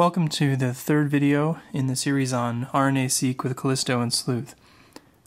Welcome to the third video in the series on RNA-seq with kallisto and Sleuth.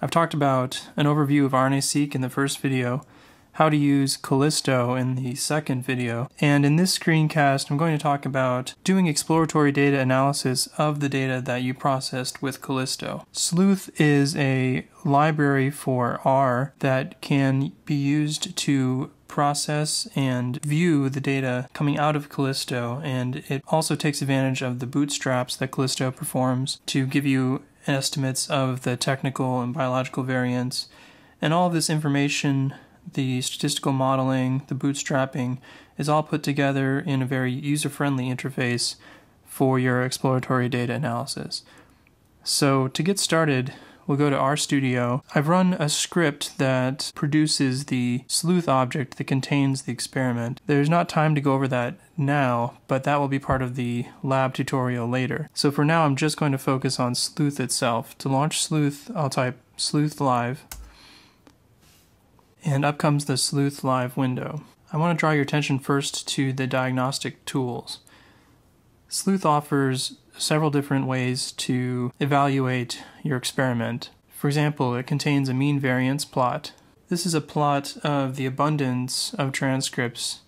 I've talked about an overview of RNA-seq in the first video, how to use kallisto in the second video, and in this screencast I'm going to talk about doing exploratory data analysis of the data that you processed with kallisto. Sleuth is a library for R that can be used to process and view the data coming out of kallisto, and it also takes advantage of the bootstraps that kallisto performs to give you estimates of the technical and biological variants. And all this information, the statistical modeling, the bootstrapping, is all put together in a very user friendly interface for your exploratory data analysis. So, to get started, we'll go to RStudio. I've run a script that produces the sleuth object that contains the experiment. There's not time to go over that now, but that will be part of the lab tutorial later. So for now, I'm just going to focus on sleuth itself. To launch sleuth, I'll type sleuth live, and up comes the sleuth live window. I want to draw your attention first to the diagnostic tools. Sleuth offers several different ways to evaluate your experiment. For example, it contains a mean variance plot. This is a plot of the abundance of transcripts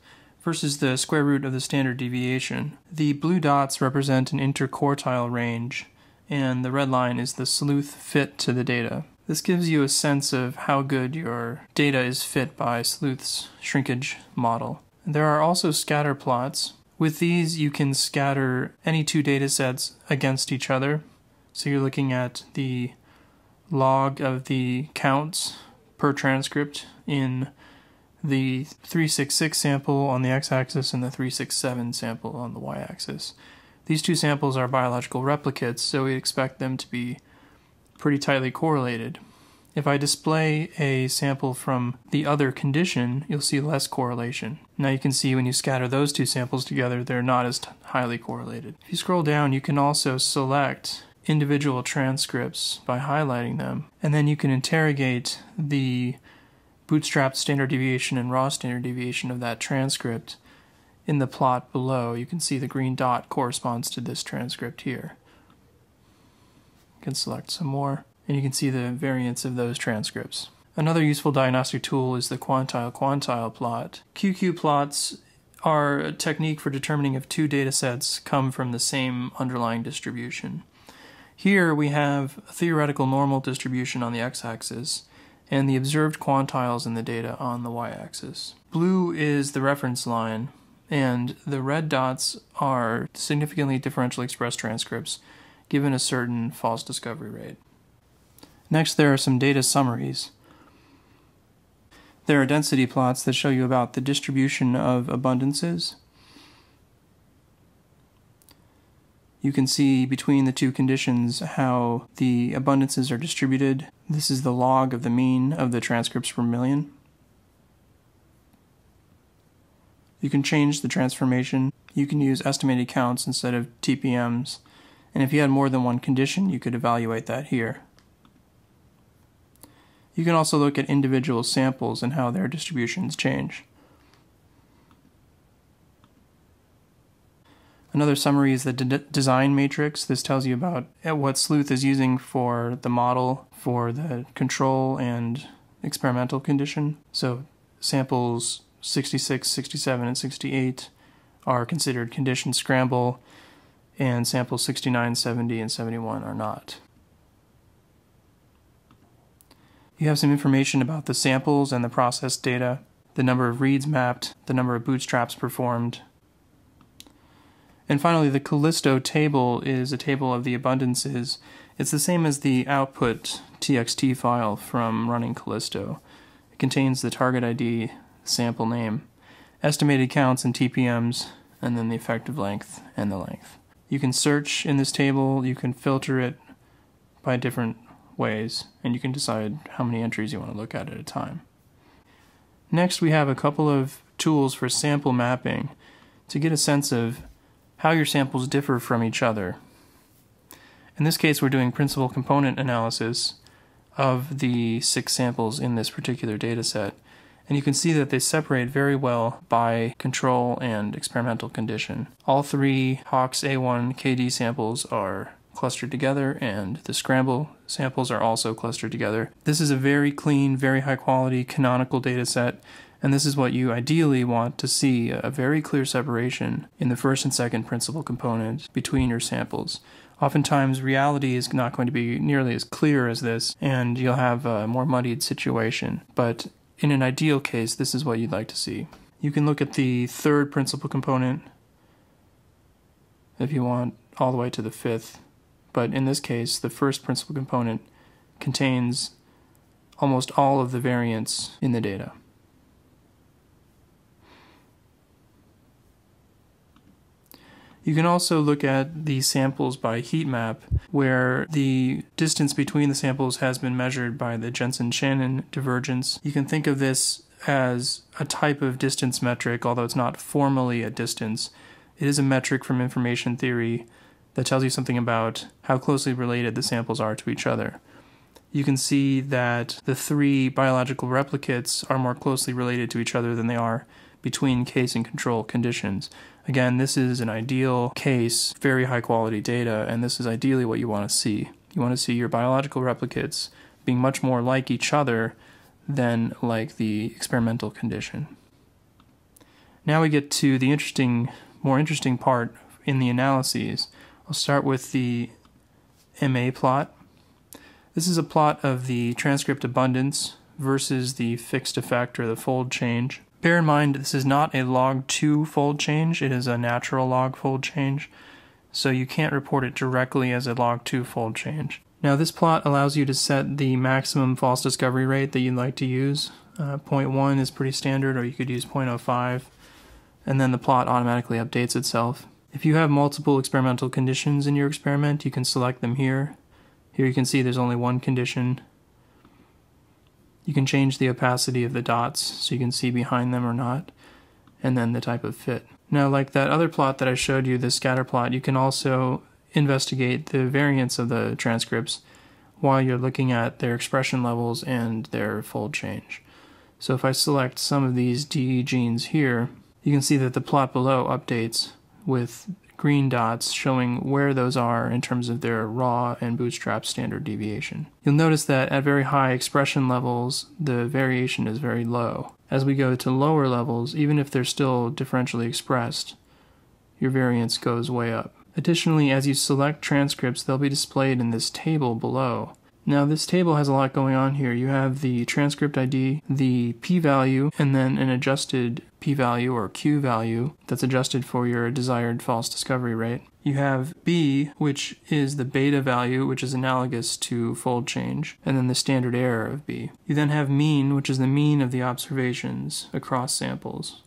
versus the square root of the standard deviation. The blue dots represent an interquartile range, and the red line is the sleuth fit to the data. This gives you a sense of how good your data is fit by Sleuth's shrinkage model. There are also scatter plots, with these, you can scatter any two data sets against each other. So you're looking at the log of the counts per transcript in the 366 sample on the x axis and the 367 sample on the y axis. These two samples are biological replicates, so we expect them to be pretty tightly correlated. If I display a sample from the other condition, you'll see less correlation. Now you can see when you scatter those two samples together, they're not as highly correlated. If you scroll down, you can also select individual transcripts by highlighting them, and then you can interrogate the bootstrap standard deviation and raw standard deviation of that transcript in the plot below. You can see the green dot corresponds to this transcript here. You can select some more and you can see the variance of those transcripts. Another useful diagnostic tool is the quantile-quantile plot. QQ plots are a technique for determining if two data sets come from the same underlying distribution. Here we have a theoretical normal distribution on the x-axis and the observed quantiles in the data on the y-axis. Blue is the reference line and the red dots are significantly differentially expressed transcripts given a certain false discovery rate. Next, there are some data summaries. There are density plots that show you about the distribution of abundances. You can see between the two conditions how the abundances are distributed. This is the log of the mean of the transcripts per million. You can change the transformation. You can use estimated counts instead of TPMs. And if you had more than one condition, you could evaluate that here. You can also look at individual samples and how their distributions change. Another summary is the design matrix. This tells you about uh, what Sleuth is using for the model for the control and experimental condition. So samples 66, 67, and 68 are considered condition scramble, and samples 69, 70, and 71 are not. You have some information about the samples and the processed data, the number of reads mapped, the number of bootstraps performed. And finally, the kallisto table is a table of the abundances. It's the same as the output txt file from running kallisto. It contains the target ID, sample name, estimated counts and TPMs, and then the effective length and the length. You can search in this table, you can filter it by different ways, and you can decide how many entries you want to look at at a time. Next, we have a couple of tools for sample mapping to get a sense of how your samples differ from each other. In this case, we're doing principal component analysis of the six samples in this particular data set, and you can see that they separate very well by control and experimental condition. All three HOX-A1 KD samples are clustered together and the scramble samples are also clustered together. This is a very clean, very high quality canonical data set and this is what you ideally want to see a very clear separation in the first and second principal component between your samples. Oftentimes, reality is not going to be nearly as clear as this, and you'll have a more muddied situation. But in an ideal case, this is what you'd like to see. You can look at the third principal component if you want all the way to the fifth, but in this case, the first principal component contains almost all of the variance in the data. You can also look at the samples by heat map, where the distance between the samples has been measured by the Jensen-Shannon divergence. You can think of this as a type of distance metric, although it's not formally a distance. It is a metric from information theory that tells you something about how closely related the samples are to each other. You can see that the three biological replicates are more closely related to each other than they are between case and control conditions. Again, this is an ideal case, very high quality data, and this is ideally what you want to see. You want to see your biological replicates being much more like each other than like the experimental condition. Now we get to the interesting, more interesting part in the analyses. I'll start with the MA plot. This is a plot of the transcript abundance versus the fixed effect or the fold change. Bear in mind, this is not a log 2 fold change, it is a natural log fold change, so you can't report it directly as a log 2 fold change. Now, this plot allows you to set the maximum false discovery rate that you'd like to use. Uh, 0.1 is pretty standard, or you could use 0.05, and then the plot automatically updates itself. If you have multiple experimental conditions in your experiment, you can select them here. Here you can see there's only one condition, you can change the opacity of the dots so you can see behind them or not, and then the type of fit. Now, like that other plot that I showed you, the scatter plot, you can also investigate the variance of the transcripts while you're looking at their expression levels and their fold change. So if I select some of these DE genes here, you can see that the plot below updates with green dots showing where those are in terms of their raw and bootstrap standard deviation. You'll notice that at very high expression levels, the variation is very low. As we go to lower levels, even if they're still differentially expressed, your variance goes way up. Additionally, as you select transcripts, they'll be displayed in this table below. Now this table has a lot going on here. You have the transcript ID, the p-value, and then an adjusted p-value or q-value that's adjusted for your desired false discovery rate. You have b, which is the beta value, which is analogous to fold change, and then the standard error of b. You then have mean, which is the mean of the observations across samples,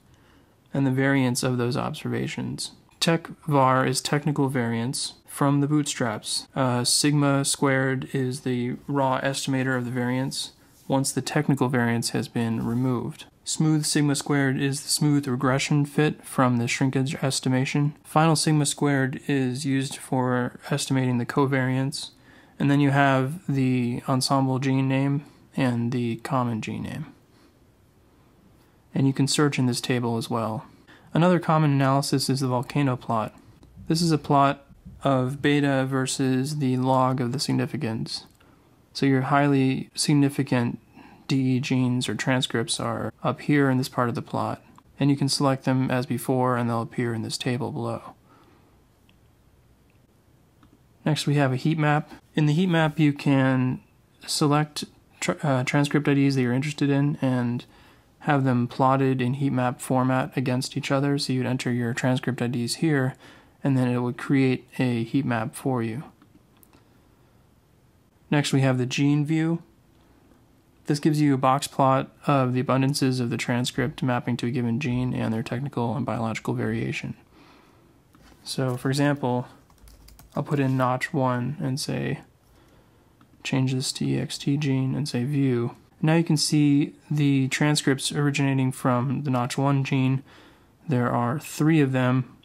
and the variance of those observations. Tech var is technical variance, from the bootstraps. Uh, sigma squared is the raw estimator of the variance once the technical variance has been removed. Smooth sigma squared is the smooth regression fit from the shrinkage estimation. Final sigma squared is used for estimating the covariance. And then you have the Ensembl gene name and the common gene name. And you can search in this table as well. Another common analysis is the volcano plot. This is a plot of beta versus the log of the significance. So your highly significant DE genes or transcripts are up here in this part of the plot, and you can select them as before and they'll appear in this table below. Next we have a heat map. In the heat map you can select uh, transcript IDs that you're interested in and have them plotted in heat map format against each other. So you'd enter your transcript IDs here and then it would create a heat map for you. Next we have the gene view. This gives you a box plot of the abundances of the transcript mapping to a given gene and their technical and biological variation. So for example, I'll put in notch 1 and say change this to ext gene and say view. Now you can see the transcripts originating from the notch 1 gene. There are three of them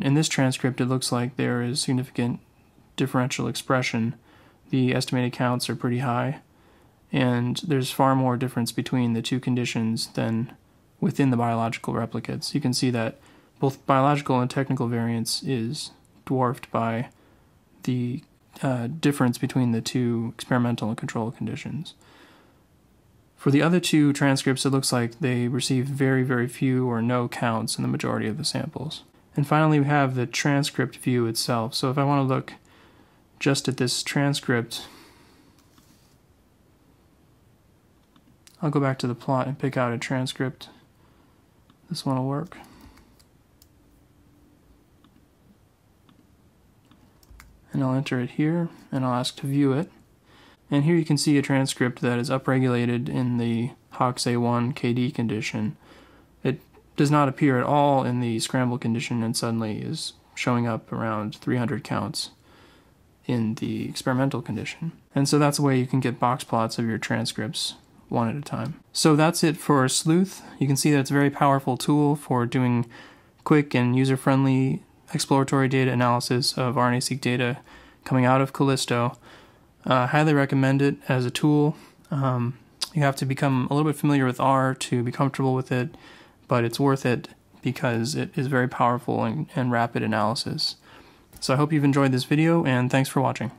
in this transcript, it looks like there is significant differential expression. The estimated counts are pretty high, and there's far more difference between the two conditions than within the biological replicates. You can see that both biological and technical variance is dwarfed by the uh, difference between the two experimental and control conditions. For the other two transcripts, it looks like they receive very, very few or no counts in the majority of the samples. And finally, we have the transcript view itself. So if I want to look just at this transcript, I'll go back to the plot and pick out a transcript. This one will work. and I'll enter it here and I'll ask to view it. And here you can see a transcript that is upregulated in the HOX-A1 KD condition. It does not appear at all in the scramble condition and suddenly is showing up around 300 counts in the experimental condition. And so that's a way you can get box plots of your transcripts one at a time. So that's it for Sleuth. You can see that it's a very powerful tool for doing quick and user-friendly exploratory data analysis of RNA-seq data coming out of kallisto. Uh, highly recommend it as a tool. Um, you have to become a little bit familiar with R to be comfortable with it, but it's worth it because it is very powerful and, and rapid analysis. So I hope you've enjoyed this video, and thanks for watching.